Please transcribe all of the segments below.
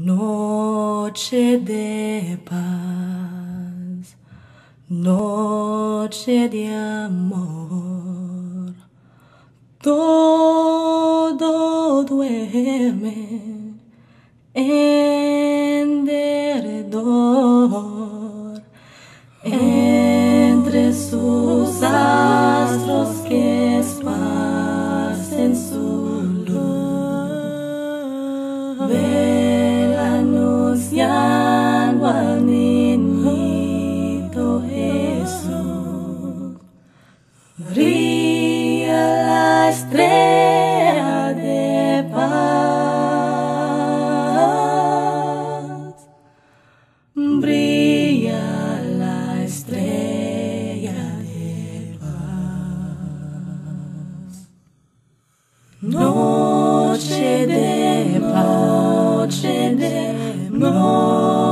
Noche de paz, noche de amor, todo duerme en la estrella de paz. Brilla la estrella de paz. Noche de paz, noche de, noche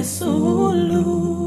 Resulu